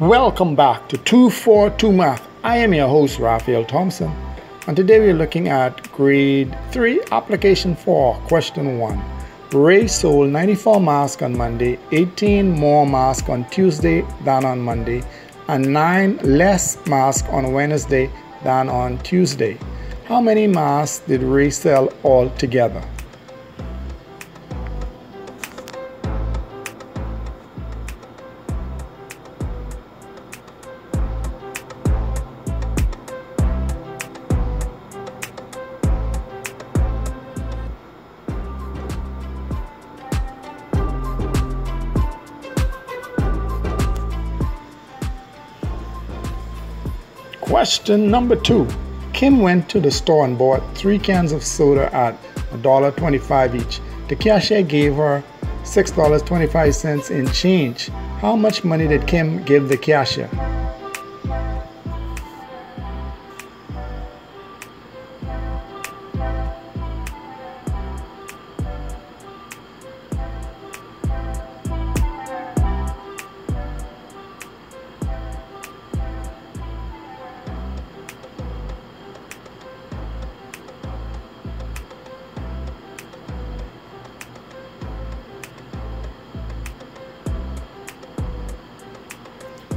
Welcome back to 242 Math. I am your host, Raphael Thompson, and today we're looking at grade 3, application 4, question 1. Ray sold 94 masks on Monday, 18 more masks on Tuesday than on Monday, and 9 less masks on Wednesday than on Tuesday. How many masks did Ray sell altogether? Question number two. Kim went to the store and bought three cans of soda at $1.25 each. The cashier gave her $6.25 in change. How much money did Kim give the cashier?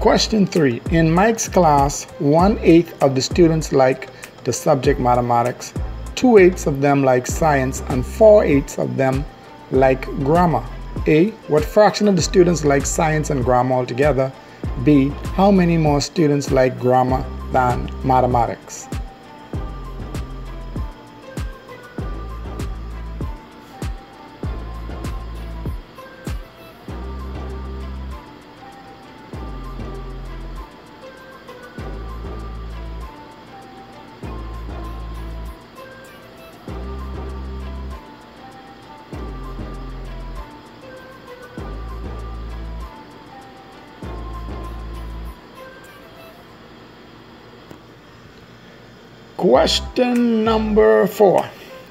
Question 3. In Mike's class, one eighth of the students like the subject mathematics, two eighths of them like science, and four eighths of them like grammar. A. What fraction of the students like science and grammar altogether? B. How many more students like grammar than mathematics? Question number four.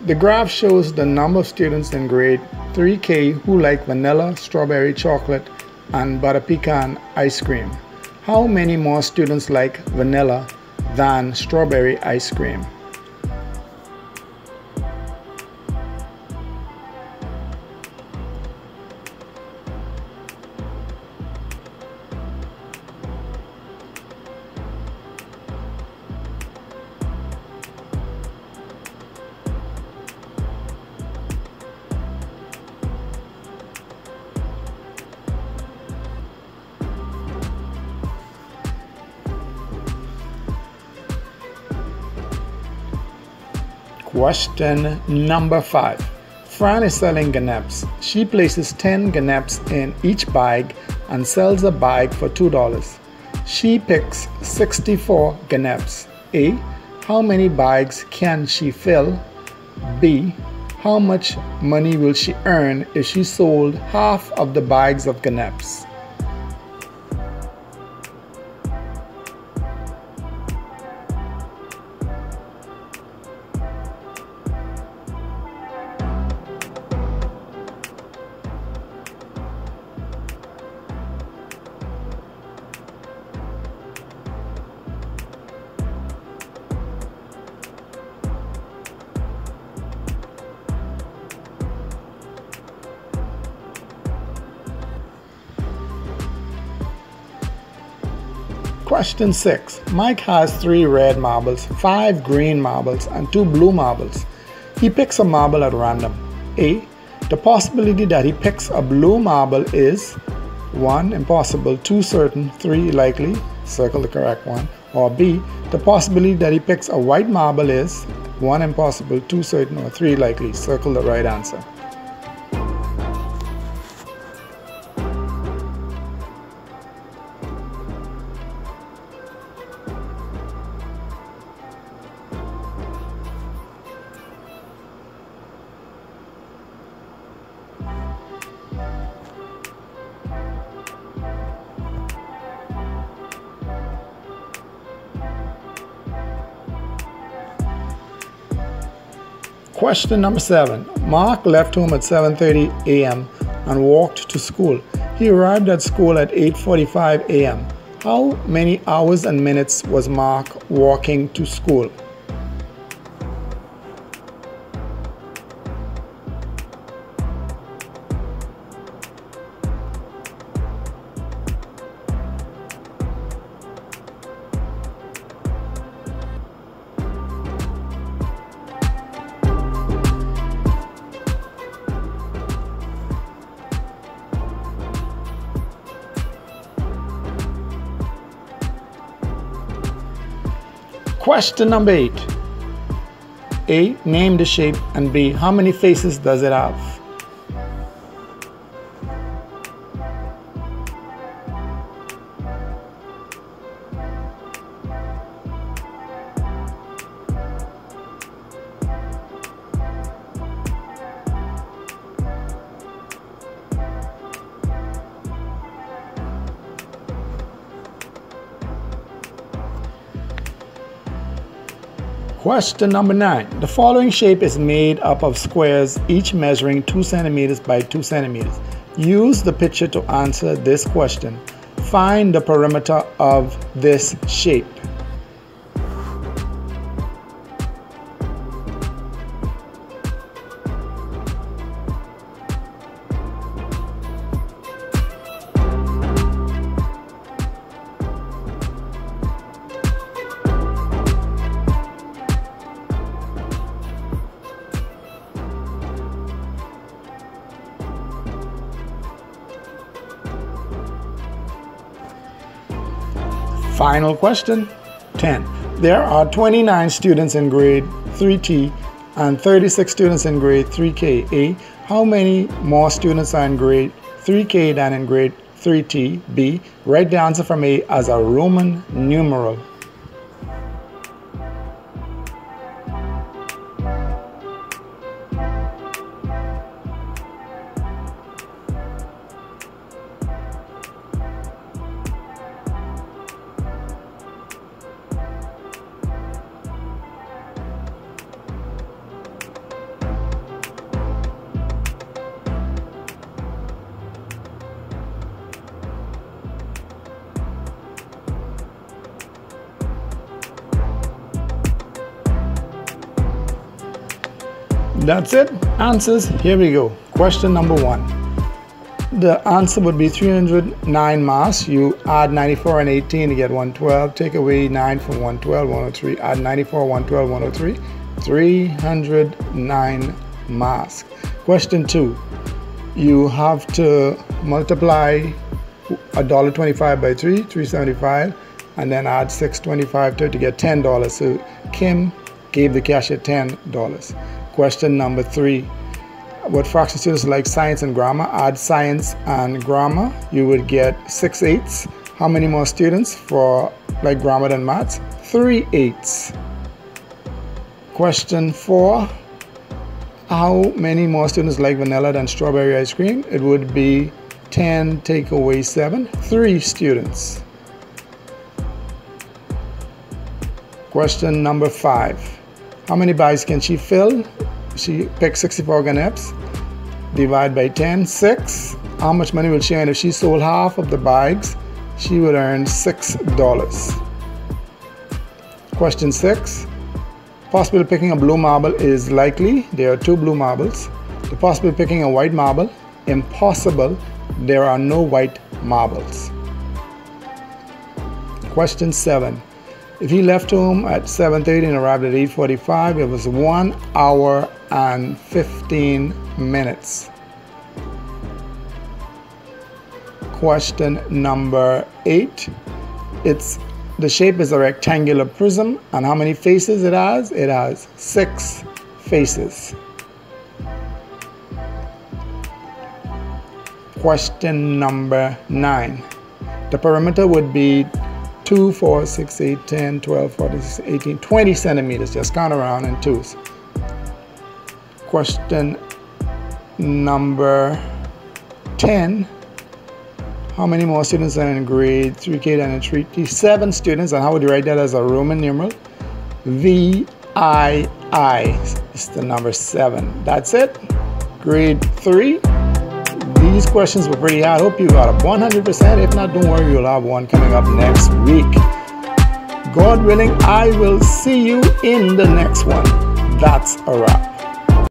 The graph shows the number of students in grade 3K who like vanilla, strawberry, chocolate, and butter pecan ice cream. How many more students like vanilla than strawberry ice cream? Question number five. Fran is selling guineps. She places 10 guineps in each bag and sells a bag for $2. She picks 64 guineps. A. How many bags can she fill? B. How much money will she earn if she sold half of the bags of guineps? Question 6. Mike has three red marbles, five green marbles, and two blue marbles. He picks a marble at random. A. The possibility that he picks a blue marble is 1. Impossible, 2. Certain, 3. Likely, circle the correct one. Or B. The possibility that he picks a white marble is 1. Impossible, 2. Certain, or 3. Likely, circle the right answer. Question number seven. Mark left home at 7.30 a.m. and walked to school. He arrived at school at 8.45 a.m. How many hours and minutes was Mark walking to school? Question number eight. A. Name the shape and B. How many faces does it have? Question number nine. The following shape is made up of squares, each measuring 2 centimeters by 2 centimeters. Use the picture to answer this question. Find the perimeter of this shape. Final question 10. There are 29 students in grade 3T and 36 students in grade 3K. A. How many more students are in grade 3K than in grade 3T? B. Write the answer from A as a Roman numeral. That's it. Answers, here we go. Question number one. The answer would be 309 mass. You add 94 and 18 to get 112. Take away 9 from 112, 103. Add 94, 112, 103. 309 mass. Question two. You have to multiply $1.25 by 3, 375, and then add 625 to to get $10. So Kim gave the cashier $10. Question number three. What fraction students like science and grammar? Add science and grammar. You would get six eighths. How many more students for like grammar than maths? Three eighths. Question four. How many more students like vanilla than strawberry ice cream? It would be 10 take away 7, 3 students. Question number 5. How many bags can she fill? She picked 64 guineps. Divide by 10, 6. How much money will she earn if she sold half of the bags? She would earn $6. Question 6. Possible picking a blue marble is likely. There are two blue marbles. The possible picking a white marble, impossible. There are no white marbles. Question 7. If he left home at 7.30 and arrived at 8.45, it was 1 hour and 15 minutes. Question number 8. It's the shape is a rectangular prism and how many faces it has? It has 6 faces. Question number 9. The perimeter would be 2, 4, 6, 8, 10, 12, 14, 18, 20 centimeters. Just count around in twos. Question number 10. How many more students are in grade 3K than in 3T? Seven students. And how would you write that as a Roman numeral? V I I is the number seven. That's it. Grade 3. These questions were pretty hard. Hope you got a 100%. If not, don't worry, you'll have one coming up next week. God willing, I will see you in the next one. That's a wrap.